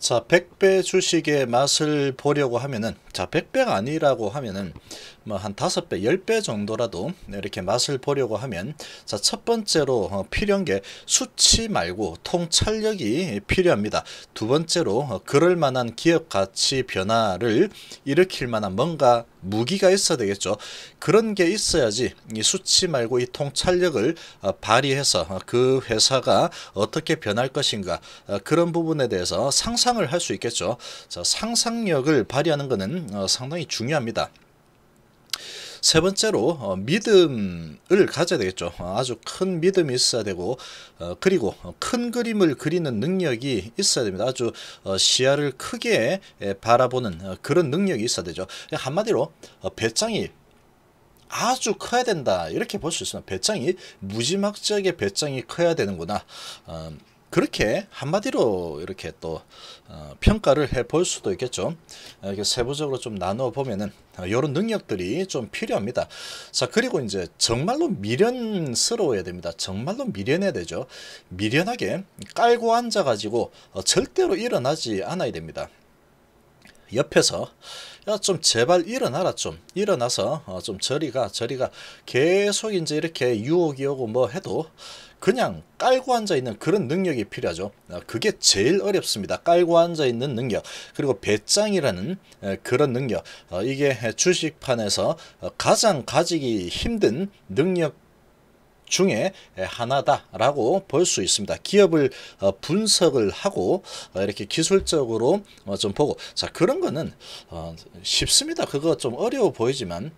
자, 100배 주식의 맛을 보려고 하면은 자, 100배가 아니라고 하면은 뭐한 5배, 10배 정도라도 이렇게 맛을 보려고 하면 자, 첫 번째로 어, 필요한 게 수치 말고 통찰력이 필요합니다. 두 번째로 어, 그럴 만한 기업 가치 변화를 일으킬 만한 뭔가 무기가 있어야 되겠죠. 그런 게 있어야지 이 수치 말고 이 통찰력을 어, 발휘해서 어, 그 회사가 어떻게 변할 것인가 어, 그런 부분에 대해서 상상을 할 수 있겠죠. 자, 상상력을 발휘하는 것은 어, 상당히 중요합니다. 세 번째로 어, 믿음을 가져야 되겠죠. 어, 아주 큰 믿음이 있어야 되고 어, 그리고 큰 그림을 그리는 능력이 있어야 됩니다. 아주 어, 시야를 크게 에, 바라보는 어, 그런 능력이 있어야 되죠. 한마디로 어, 배짱이 아주 커야 된다 이렇게 볼 수 있습니다. 배짱이 무지막지하게 배짱이 커야 되는구나. 어, 그렇게 한마디로 이렇게 또 어, 평가를 해 볼 수도 있겠죠. 어, 이렇게 세부적으로 좀 나누어 보면은 어, 이런 능력들이 좀 필요합니다. 자 그리고 이제 정말로 미련스러워야 됩니다. 정말로 미련해야 되죠. 미련하게 깔고 앉아 가지고 어, 절대로 일어나지 않아야 됩니다. 옆에서 야 좀 제발 일어나라 좀 일어나서 어, 좀 저리가 저리가 계속 이제 이렇게 유혹이 오고 뭐 해도 그냥 깔고 앉아 있는 그런 능력이 필요하죠. 어, 그게 제일 어렵습니다. 깔고 앉아 있는 능력 그리고 배짱이라는 에, 그런 능력 어, 이게 주식판에서 어, 가장 가지기 힘든 능력 중에 하나다라고 볼 수 있습니다. 기업을 어, 분석을 하고 어, 이렇게 기술적으로 어, 좀 보고 자 그런 거는 쉽습니다. 그거 좀 어려워 보이지만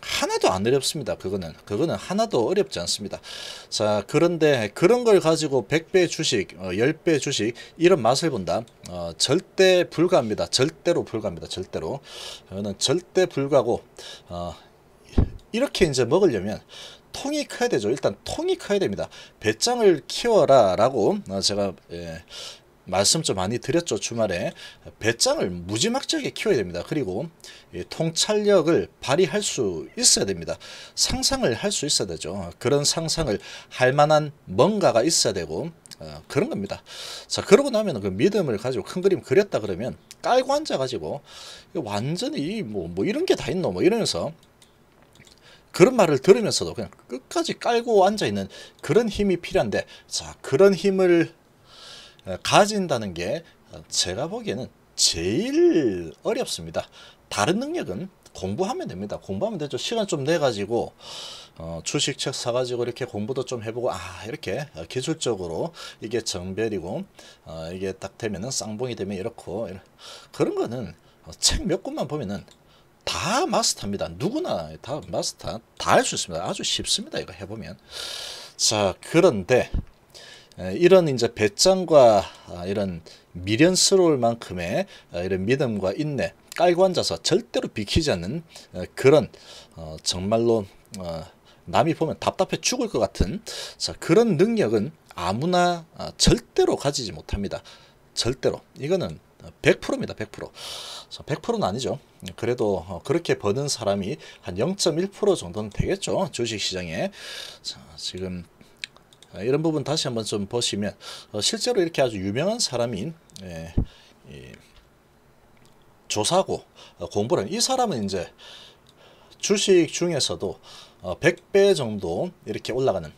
하나도 안 어렵습니다. 그거는 그거는 하나도 어렵지 않습니다. 자 그런데 그런 걸 가지고 100배 주식, 10배 주식 이런 맛을 본다. 어, 절대 불가합니다. 절대로 불가합니다. 절대로. 저는 절대 불가고 어, 이렇게 이제 먹으려면 통이 커야 되죠. 일단 통이 커야 됩니다. 배짱을 키워라 라고 어, 제가 예, 말씀 좀 많이 드렸죠 주말에. 배짱을 무지막지하게 키워야 됩니다. 그리고 통찰력을 발휘할 수 있어야 됩니다. 상상을 할 수 있어야 되죠. 그런 상상을 할 만한 뭔가가 있어야 되고 어, 그런 겁니다. 자 그러고 나면 그 믿음을 가지고 큰 그림 그렸다 그러면 깔고 앉아 가지고 완전히 뭐, 뭐 이런 게 다 있노? 뭐 이러면서 그런 말을 들으면서도 그냥 끝까지 깔고 앉아 있는 그런 힘이 필요한데 자 그런 힘을 가진다는 게 제가 보기에는 제일 어렵습니다. 다른 능력은 공부하면 됩니다. 공부하면 되죠. 시간 좀 내 가지고 어, 주식책 사가지고 이렇게 공부도 좀 해보고 아 이렇게 기술적으로 이게 정별이고 어, 이게 딱 되면은 쌍봉이 되면 이렇고 그런 거는 책 몇 권만 보면은 다 마스터입니다. 누구나 다 마스터 다 할 수 있습니다. 아주 쉽습니다. 이거 해보면. 자, 그런데 이런 이제 배짱과 아, 이런 미련스러울 만큼의 아, 이런 믿음과 인내 깔고 앉아서 절대로 비키지 않는 그런 어, 정말로 어, 남이 보면 답답해 죽을 것 같은 자 그런 능력은 아무나 아, 절대로 가지지 못합니다. 절대로 이거는 100%입니다. 100%. 100%는 아니죠. 그래도 어, 그렇게 버는 사람이 한 0.1% 정도는 되겠죠. 주식시장에. 자, 지금 아, 이런 부분 다시 한번 좀 보시면 어, 실제로 이렇게 아주 유명한 사람인 예, 예, 조사고 어, 공부를 이 사람은 이제 주식 중에서도 100배 정도 이렇게 올라가는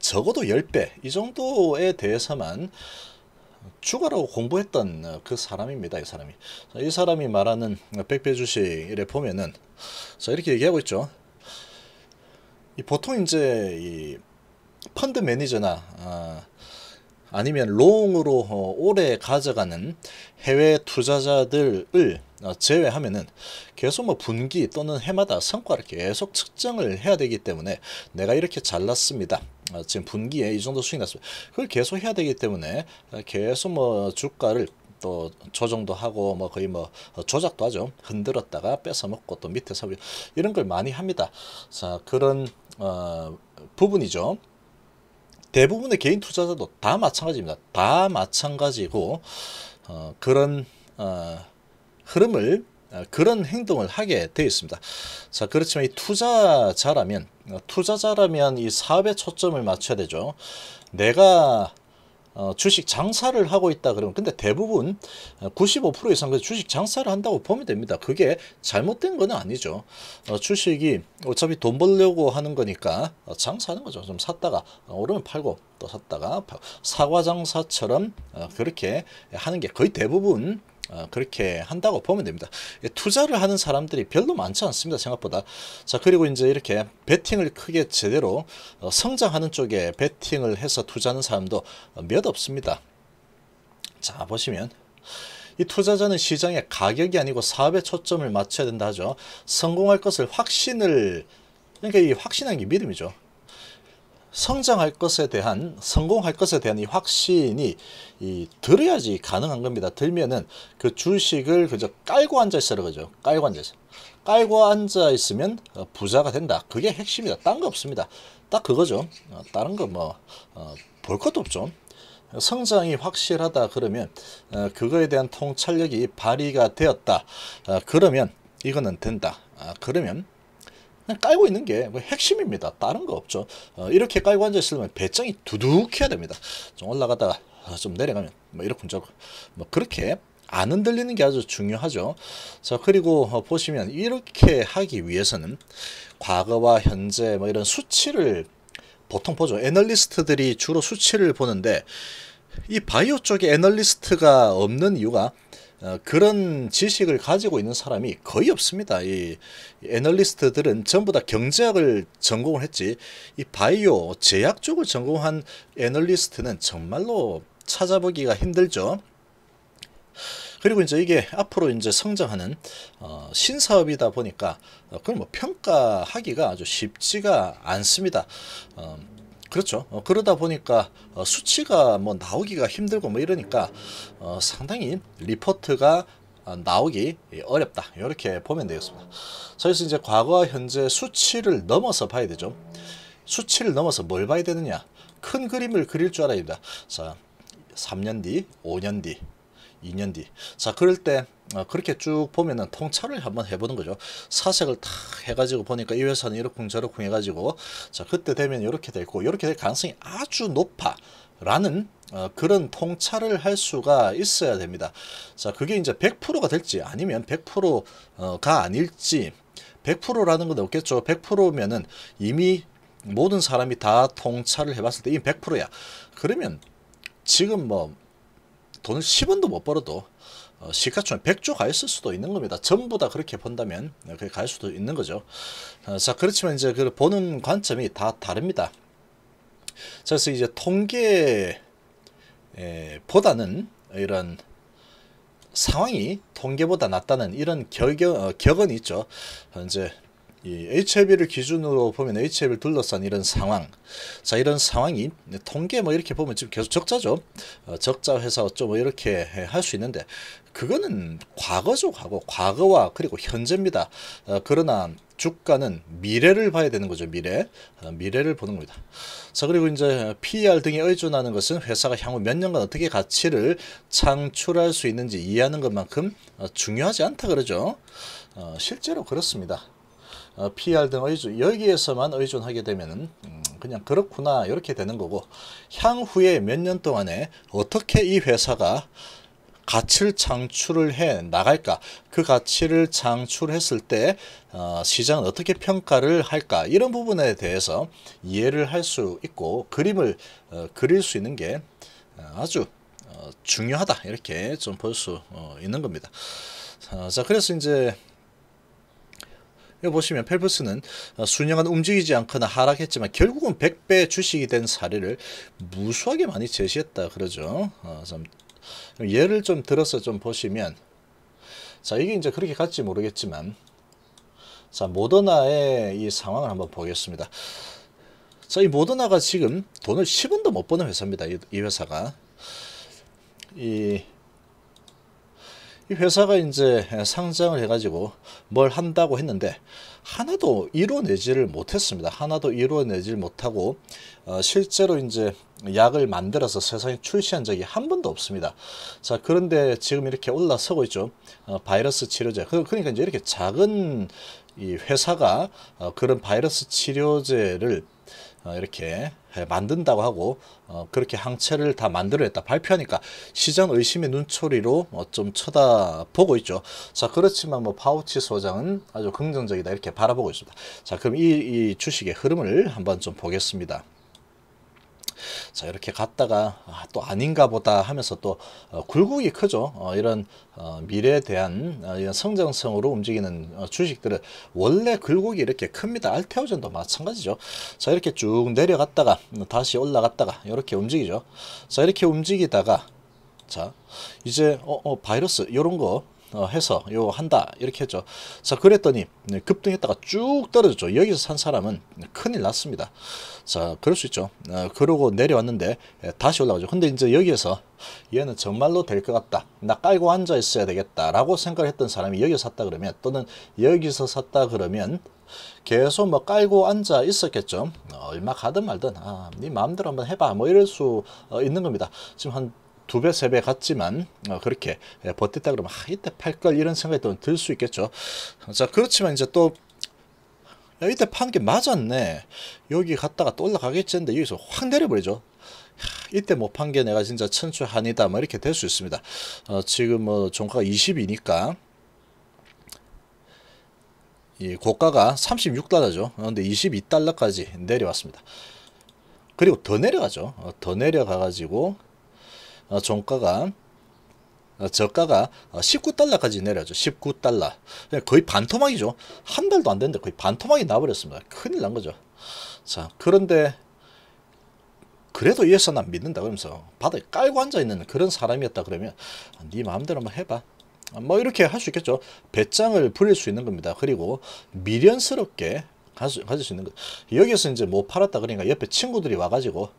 적어도 10배 이 정도에 대해서만 죽어라고 공부했던 어, 그 사람입니다. 이 사람이. 이 사람이 말하는 백배 주식에 보면은 자 이렇게 얘기하고 있죠. 이 보통 이제 이 펀드 매니저나 아, 아니면 롱으로 어, 오래 가져가는 해외 투자자들을 어, 제외하면은 계속 뭐 분기 또는 해마다 성과를 계속 측정을 해야 되기 때문에 내가 이렇게 잘났습니다. 어, 지금 분기에 이 정도 수익 났습니다. 그걸 계속 해야 되기 때문에 계속 뭐 주가를 또 조정도 하고 뭐 거의 뭐 조작도 하죠. 흔들었다가 뺏어 먹고 또 밑에 서 이런 걸 많이 합니다. 자 그런 어, 부분이죠. 대부분의 개인 투자자도 다 마찬가지입니다. 다 마찬가지고 어, 그런 어, 흐름을 어, 그런 행동을 하게 되어 있습니다. 자 그렇지만 이 투자자라면 어, 투자자라면 이 사업에 초점을 맞춰야 되죠. 내가 어, 주식 장사를 하고 있다 그러면 근데 대부분 95% 이상 그 주식 장사를 한다고 보면 됩니다. 그게 잘못된 건 아니죠. 어, 주식이 어차피 돈 벌려고 하는 거니까 어, 장사하는 거죠. 좀 샀다가 어, 오르면 팔고 또 샀다가 사과 장사처럼 어, 그렇게 하는 게 거의 대부분 어, 그렇게 한다고 보면 됩니다. 투자를 하는 사람들이 별로 많지 않습니다. 생각보다. 자, 그리고 이제 이렇게 베팅을 크게 제대로 어, 성장하는 쪽에 베팅을 해서 투자하는 사람도 몇 없습니다. 자, 보시면 이 투자자는 시장의 가격이 아니고 사업에 초점을 맞춰야 된다 하죠. 성공할 것을 확신을 그러니까 이 확신한 게 믿음이죠. 성장할 것에 대한 성공할 것에 대한 이 확신이 이 들어야지 가능한 겁니다. 들면은 그 주식을 그저 깔고 앉아 있어라 그죠. 깔고 앉아 있어. 깔고 앉아 있으면 어, 부자가 된다. 그게 핵심이다. 딴 거 없습니다. 딱 그거죠. 어, 다른 거 뭐볼 어, 것도 없죠. 성장이 확실하다 그러면 그거에 대한 통찰력이 발휘가 되었다. 그러면 이거는 된다. 아, 그러면 깔고 있는 게 뭐 핵심입니다. 다른 거 없죠. 어, 이렇게 깔고 앉아 있으면 배짱이 두둑해야 됩니다. 좀 올라가다가 어, 좀 내려가면 뭐 이렇군 저뭐 그렇게 안 흔들리는 게 아주 중요하죠. 자 그리고 어, 보시면 이렇게 하기 위해서는 과거와 현재 뭐 이런 수치를 보통 보죠. 애널리스트들이 주로 수치를 보는데 이 바이오 쪽에 애널리스트가 없는 이유가 어, 그런 지식을 가지고 있는 사람이 거의 없습니다. 이 애널리스트들은 전부 다 경제학을 전공을 했지 이 바이오 제약 쪽을 전공한 애널리스트는 정말로 찾아보기가 힘들죠. 그리고 이제 이게 앞으로 이제 성장하는 어, 신사업이다 보니까 어, 그걸 뭐 평가하기가 아주 쉽지가 않습니다. 어, 그렇죠. 어, 그러다 보니까 어, 수치가 뭐 나오기가 힘들고 뭐 이러니까 어, 상당히 리포트가 어, 나오기 어렵다. 이렇게 보면 되겠습니다. 그래서 이제 과거와 현재 수치를 넘어서 봐야 되죠. 수치를 넘어서 뭘 봐야 되느냐? 큰 그림을 그릴 줄 알아야 됩니다. 자, 3년 뒤, 5년 뒤, 2년 뒤. 자, 그럴 때 어, 그렇게 쭉 보면은 통찰을 한번 해보는 거죠. 사색을 다 해가지고 보니까 이 회사는 이렇쿵 저렇쿵 해가지고 자 그때 되면 이렇게 되고 이렇게 될 가능성이 아주 높아. 라는 어, 그런 통찰을 할 수가 있어야 됩니다. 자, 그게 이제 100%가 될지 아니면 100%가 아닐지 100%라는 건 없겠죠. 100%면은 이미 모든 사람이 다 통찰을 해봤을 때 이미 100%야. 그러면 지금 뭐 돈을 10원도 못 벌어도 어, 시가총액 100조 가 있을 수도 있는 겁니다. 전부 다 그렇게 본다면 네, 그게 갈 수도 있는 거죠. 어, 자 그렇지만 이제 그 보는 관점이 다 다릅니다. 그래서 이제 통계 보다는 이런 상황이 통계보다 낫다는 이런 어, 격언이 있죠. 이제 이 HIV를 기준으로 보면 HIV를 둘러싼 이런 상황, 자 이런 상황이 통계 뭐 이렇게 보면 지금 계속 적자죠. 어, 적자 회사 어쩌고 뭐 이렇게 할 수 있는데 그거는 과거죠, 과거. 과거와 그리고 현재입니다. 어, 그러나 주가는 미래를 봐야 되는 거죠, 미래. 어, 미래를 보는 겁니다. 자 그리고 이제 PER 등에 의존하는 것은 회사가 향후 몇 년간 어떻게 가치를 창출할 수 있는지 이해하는 것만큼 어, 중요하지 않다 그러죠. 어, 실제로 그렇습니다. 어, PR 등 의존 여기에서만 의존하게 되면은 음, 그냥 그렇구나 이렇게 되는 거고 향후에 몇 년 동안에 어떻게 이 회사가 가치를 창출을 해 나갈까? 그 가치를 창출했을 때 어, 시장은 어떻게 평가를 할까? 이런 부분에 대해서 이해를 할 수 있고 그림을 어, 그릴 수 있는 게 어, 아주 어, 중요하다. 이렇게 좀 볼수 어, 있는 겁니다. 어, 자 그래서 이제 여기 보시면 펠프스는 어, 수년간 움직이지 않거나 하락했지만 결국은 100배 주식이 된 사례를 무수하게 많이 제시했다 그러죠. 어, 좀 예를 좀 들어서 좀 보시면 자 이게 이제 그렇게 갈지 모르겠지만 자 모더나의 이 상황을 한번 보겠습니다. 자 이 모더나가 지금 돈을 10원도 못 버는 회사입니다. 이, 이 회사가 이 이 회사가 이제 상장을 해가지고 뭘 한다고 했는데 하나도 이뤄내지를 못했습니다. 하나도 이뤄내지를 못하고 어, 실제로 이제 약을 만들어서 세상에 출시한 적이 한 번도 없습니다. 자 그런데 지금 이렇게 올라서고 있죠. 어, 바이러스 치료제. 그, 그러니까 이제 이렇게 작은 이 회사가 어, 그런 바이러스 치료제를 어, 이렇게 만든다고 하고 어, 그렇게 항체를 다 만들어냈다 발표하니까 시장 의심의 눈초리로 어, 좀 쳐다보고 있죠. 자 그렇지만 뭐 파우치 소장은 아주 긍정적이다 이렇게 바라보고 있습니다. 자 그럼 이, 이 주식의 흐름을 한번 좀 보겠습니다. 자 이렇게 갔다가 아, 또 아닌가 보다 하면서 또 어, 굴곡이 크죠. 어, 이런 어, 미래에 대한 어, 이런 성장성으로 움직이는 어, 주식들은 원래 굴곡이 이렇게 큽니다. 알테오전도 마찬가지죠. 자 이렇게 쭉 내려갔다가 다시 올라갔다가 이렇게 움직이죠. 자 이렇게 움직이다가 자 이제 어, 어 바이러스 이런 거 어, 해서 요 한다 이렇게 했죠. 자 그랬더니 네, 급등했다가 쭉 떨어졌죠. 여기서 산 사람은 큰일 났습니다. 자 그럴 수 있죠. 어, 그러고 내려왔는데 예, 다시 올라가죠. 근데 이제 여기에서 얘는 정말로 될 것 같다. 나 깔고 앉아 있어야 되겠다 라고 생각을 했던 사람이 여기서 샀다 그러면 또는 여기서 샀다 그러면 계속 뭐 깔고 앉아 있었겠죠. 어, 얼마 가든 말든 아, 네 마음대로 한번 해봐. 뭐 이럴 수 어, 있는 겁니다. 지금 한 두 배, 세배 같지만 어, 그렇게 예, 버텼다 그러면 아, 이때 팔 걸 이런 생각이 또 들 수 있겠죠. 자 그렇지만 이제 또 야, 이때 판 게 맞았네. 여기 갔다가 또 올라가겠지 했는데 여기서 확 내려버리죠. 이때 못 판 게 내가 진짜 천추한이다 뭐 이렇게 될 수 있습니다. 어, 지금 뭐 종가가 20이니까 이 고가가 36달러죠. 근데 22달러까지 내려왔습니다. 그리고 더 내려가죠. 어, 더 내려가 가지고 어, 종가가 어, 저가가 19달러까지 내려죠. 19달러. 거의 반토막이죠. 한 달도 안 됐는데 거의 반토막이 나버렸습니다. 큰일 난 거죠. 자, 그런데 그래도 이에서 난 믿는다 그러면서 바닥에 깔고 앉아 있는 그런 사람이었다 그러면 네 마음대로 한번 해봐. 뭐 이렇게 할 수 있겠죠. 배짱을 부릴 수 있는 겁니다. 그리고 미련스럽게 가질, 가질 수 있는 거. 여기서 이제 못 팔았다 그러니까 옆에 친구들이 와가지고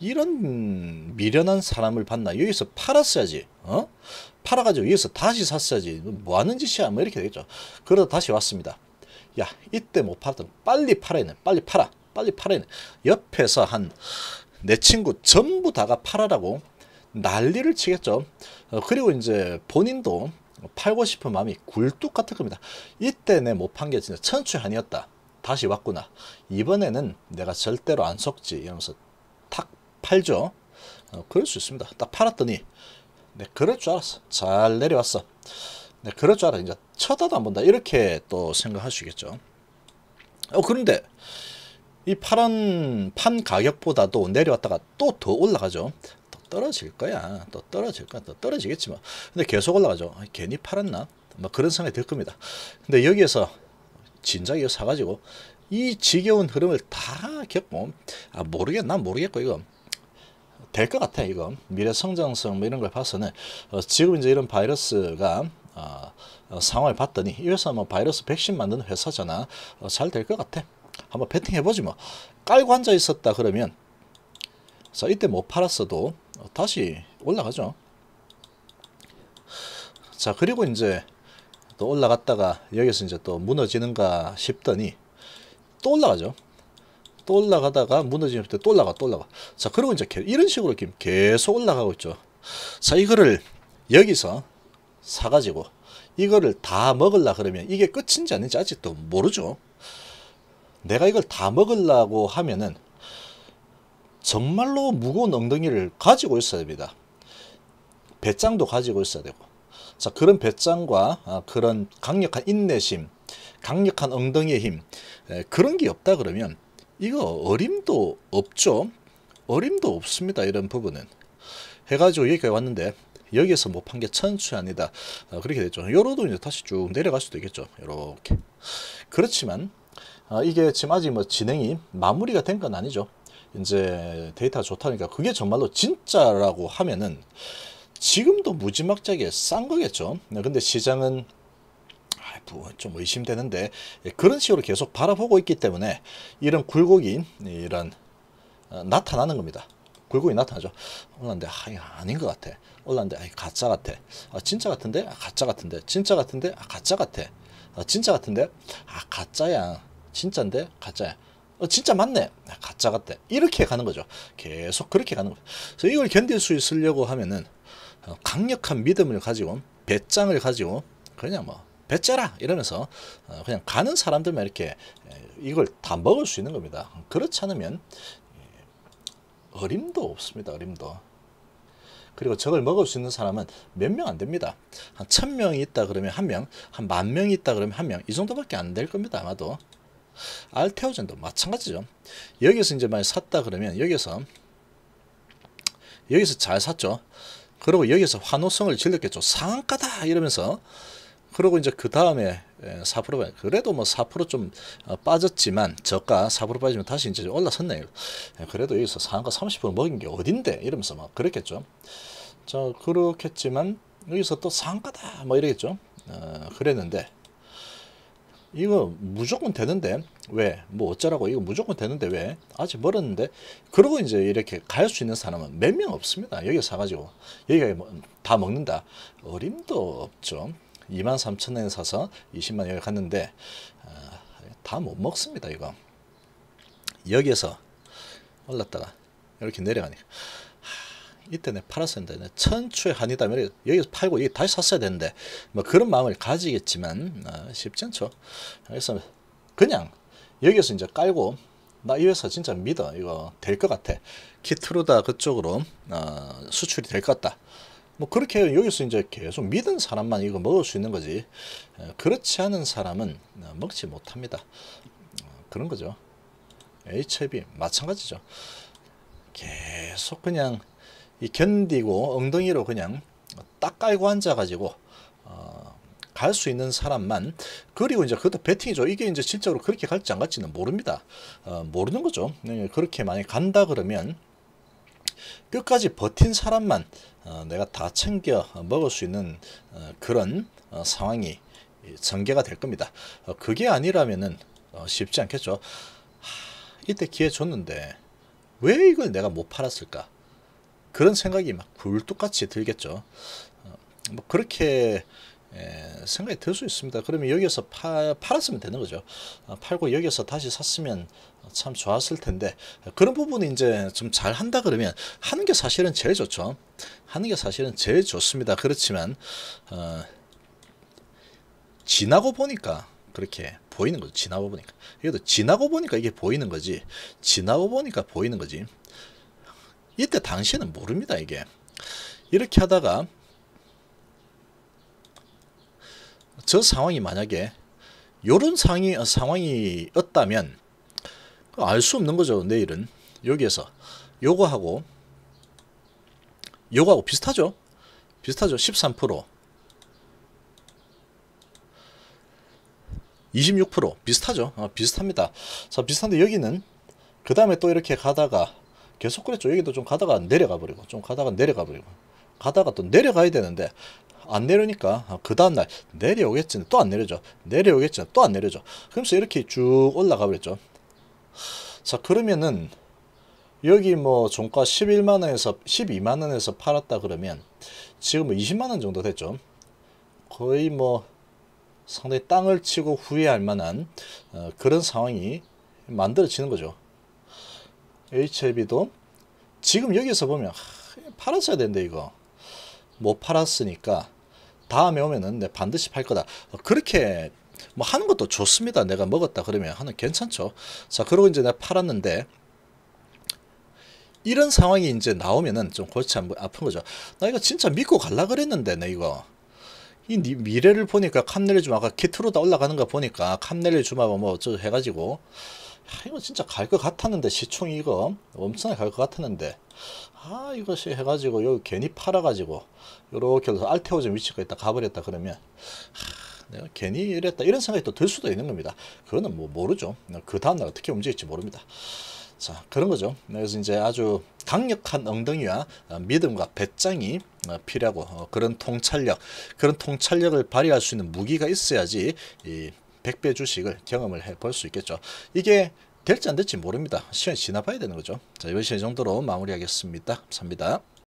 이런 미련한 사람을 봤나 여기서 팔았어야지. 어? 팔아가지고 여기서 다시 샀어야지. 뭐 하는 짓이야? 뭐 이렇게 되겠죠. 그러다 다시 왔습니다. 야 이때 못 팔았던 빨리 팔아야 돼. 빨리 팔아. 빨리 팔아야 돼. 옆에서 한 내 친구 전부 다가 팔아라고 난리를 치겠죠. 어, 그리고 이제 본인도 팔고 싶은 마음이 굴뚝 같을 겁니다. 이때 내 못 판 게 진짜 천추한이었다. 다시 왔구나. 이번에는 내가 절대로 안 속지. 이러면서 탁 팔죠. 어, 그럴 수 있습니다. 딱 팔았더니 네, 그럴 줄 알았어. 잘 내려왔어. 네, 그럴 줄 알아. 이제 쳐다도 안 본다. 이렇게 또 있겠죠. 어, 그런데 이 파란 판 가격보다도 내려왔다가 또 더 올라가죠. 또 떨어질 거야. 또 떨어질 거야. 또 떨어지겠지만. 근데 계속 올라가죠. 아, 괜히 팔았나? 뭐 그런 생각이 들 겁니다. 근데 여기에서 진작 이거 사가지고 이 지겨운 흐름을 다 겪고 아 모르겠 난 모르겠고 이거 될 것 같아 이거. 미래 성장성 뭐 이런 걸 봐서는. 어, 지금 이제 이런 바이러스가 어, 어, 상황을 봤더니 이 회사 뭐 바이러스 백신 만드는 회사잖아. 어, 잘될 것 같아. 한번 배팅 해보지 뭐. 깔고 앉아 있었다 그러면 자 이때 못 팔았어도 어, 다시 올라가죠. 자 그리고 이제 또 올라갔다가 여기서 이제 또 무너지는가 싶더니 또 올라가죠. 또 올라가다가 무너지면 또 올라가 또 올라가. 자 그리고 이제 이런 식으로 계속 올라가고 있죠. 자 이거를 여기서 사가지고 이거를 다 먹을라 그러면 이게 끝인지 아닌지 아직도 모르죠. 내가 이걸 다 먹으려고 하면은 정말로 무거운 엉덩이를 가지고 있어야 됩니다. 배짱도 가지고 있어야 되고 자, 그런 배짱과 아, 그런 강력한 인내심, 강력한 엉덩이의 힘, 그런 게 없다 그러면 이거 어림도 없죠. 어림도 없습니다. 이런 부분은. 해가지고 여기까지 왔는데 여기에서 못 판 게 천추 아니다. 어, 그렇게 됐죠. 요로도 이제 다시 쭉 내려갈 수도 있겠죠. 이렇게. 그렇지만 어, 이게 지금 아직 뭐 진행이 마무리가 된 건 아니죠. 이제 데이터가 좋다니까 그게 정말로 진짜라고 하면은 지금도 무지막지하게 싼 거겠죠. 네, 근데 시장은 좀 의심되는데 예, 그런 식으로 계속 바라보고 있기 때문에 이런 굴곡이 이런 어, 나타나는 겁니다. 굴곡이 나타나죠. 올랐는데 아, 아닌 것 같아. 올랐는데 아, 가짜 같아. 아, 진짜 같은데? 아, 가짜 같은데. 진짜 같은데? 아, 가짜 같아. 아, 진짜 같은데? 아, 가짜야. 진짜인데? 가짜야. 어, 진짜 맞네. 아, 가짜 같아. 이렇게 가는 거죠. 계속 그렇게 가는 거죠. 그래서 이걸 견딜 수 있으려고 하면은 어, 강력한 믿음을 가지고 배짱을 가지고 그냥 뭐 배째라 이러면서 어, 그냥 가는 사람들만 이렇게 이걸 다 먹을 수 있는 겁니다. 그렇지 않으면 어림도 없습니다. 어림도. 그리고 저걸 먹을 수 있는 사람은 몇 명 안 됩니다. 한 천 명이 있다 그러면 한 명, 한 만 명이 있다 그러면 한 명, 이 정도밖에 안 될 겁니다. 아마도. 알테오젠도 마찬가지죠. 여기서 이제 만약 샀다 그러면 여기서 여기서 잘 샀죠. 그리고 여기서 환호성을 질렀겠죠. 상한가다 이러면서 그리고 이제 그 다음에 4% 그래도 뭐 4%좀 어, 빠졌지만 저가 4% 빠지면 다시 이제 올라섰네요. 그래도 여기서 상한가 30% 먹인 게 어딘데 이러면서 막 그랬겠죠. 자 그렇겠지만 여기서 또 상한가다 뭐 이러겠죠. 어, 그랬는데 이거 무조건 되는데. 왜? 뭐 어쩌라고? 이거 무조건 되는데 왜? 아직 멀었는데. 그러고 이제 이렇게 갈 수 있는 사람은 몇 명 없습니다. 여기 사가지고. 여기가 뭐다 먹는다. 어림도 없죠. 2만 3천 원에 사서 20만 여기 갔는데 어, 다못 먹습니다 이거. 여기에서 올랐다가 이렇게 내려가니까 이때 내 팔았었는데 내 천추의 한이다면 여기서 팔고 여기 다시 샀어야 되는데 뭐 그런 마음을 가지겠지만 어, 쉽지 않죠. 그래서 그냥 여기서 이제 깔고 나 이 회사 진짜 믿어 이거 될 것 같아. 키트루다 그쪽으로 어, 수출이 될 것 같다. 뭐 그렇게 여기서 이제 계속 믿은 사람만 이거 먹을 수 있는 거지. 어, 그렇지 않은 사람은 어, 먹지 못합니다. 어, 그런 거죠. HIV 마찬가지죠. 계속 그냥 이 견디고 엉덩이로 그냥 딱 깔고 앉아가지고 어, 갈 수 있는 사람만 그리고 이제 그것도 배팅이죠. 이게 이제 실적으로 그렇게 갈지 안 갈지는 모릅니다. 어, 모르는 거죠. 네, 그렇게 많이 간다 그러면 끝까지 버틴 사람만 어, 내가 다 챙겨 먹을 수 있는 어, 그런 어, 상황이 전개가 될 겁니다. 어, 그게 아니라면은 어, 쉽지 않겠죠. 하, 이때 기회 줬는데 왜 이걸 내가 못 팔았을까? 그런 생각이 막 굴뚝같이 들겠죠. 어, 뭐 그렇게 에, 생각이 들 수 있습니다. 그러면 여기서 파, 팔았으면 되는 거죠. 어, 팔고 여기서 다시 샀으면 참 좋았을 텐데 그런 부분이 이제 좀 잘 한다 그러면 하는 게 사실은 제일 좋죠. 하는 게 사실은 제일 좋습니다. 그렇지만 어, 지나고 보니까 그렇게 보이는 거죠. 지나고 보니까. 그래도 지나고 보니까 이게 보이는 거지. 지나고 보니까 보이는 거지. 이때 당시에는 모릅니다 이게. 이렇게 하다가 저 상황이 만약에 요런 상황이, 상황이었다면 알 수 없는 거죠 내일은. 여기에서. 요거하고 요거하고 비슷하죠? 비슷하죠? 13% 26% 비슷하죠? 어, 비슷합니다. 자 비슷한데 여기는 그 다음에 또 이렇게 가다가 계속 그랬죠. 여기도 좀 가다가 내려가 버리고 좀 가다가 내려가 버리고. 가다가 또 내려가야 되는데 안 내려니까 그 다음날 내려오겠지. 또 안 내려져 내려오겠지. 또 안 내려져 그러면서 이렇게 쭉 올라가 버렸죠. 자 그러면은 여기 뭐 종가 11만원에서 12만원에서 팔았다 그러면 지금 뭐 20만원 정도 됐죠. 거의 뭐 상당히 땅을 치고 후회할 만한 어, 그런 상황이 만들어지는 거죠 HLB도 지금 여기서 보면 하, 팔았어야 되는데 이거. 못 팔았으니까 다음에 오면은 내 반드시 팔 거다. 그렇게 뭐 하는 것도 좋습니다. 내가 먹었다 그러면 하는 괜찮죠. 자 그러고 이제 내가 팔았는데 이런 상황이 이제 나오면은 좀 골치 아픈 거죠. 나 이거 진짜 믿고 갈라 그랬는데 내 이거. 이 미래를 보니까 캄넬리 주마 아까 키트로다 올라가는 거 보니까 캄넬리 주마가 뭐저 해가지고 이거 진짜 갈 것 같았는데 시총이 이거 엄청나게 갈 것 같았는데. 아 이것이 해가지고 여기 괜히 팔아가지고 요렇게 해서 알테오점 위치가 있다 가버렸다 그러면 하, 내가 괜히 이랬다. 이런 생각이 또 들 수도 있는 겁니다. 그거는 뭐 모르죠. 그 다음날 어떻게 움직일지 모릅니다. 자 그런 거죠. 그래서 이제 아주 강력한 엉덩이와 믿음과 배짱이 필요하고 어, 그런 통찰력 그런 통찰력을 발휘할 수 있는 무기가 있어야지 이 100배 주식을 경험을 해 볼 수 있겠죠. 이게 될지 안 될지 모릅니다. 시간이 지나봐야 되는 거죠. 자, 이번 시간 정도로 마무리하겠습니다. 감사합니다.